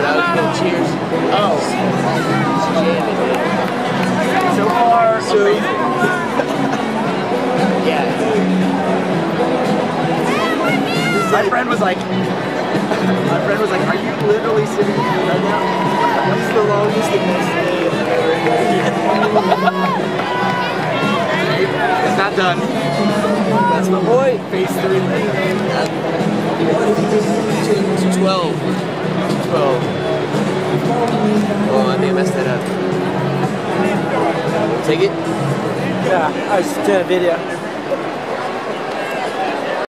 but I was going cheers. Oh. So far, So- Yeah. My friend was like, my friend was like, are you literally sitting here right now? This is the longest and best day ever. It's not done. That's my boy. Phase three 12. Oh, I think I messed that up. Take it? Yeah, I was doing a video.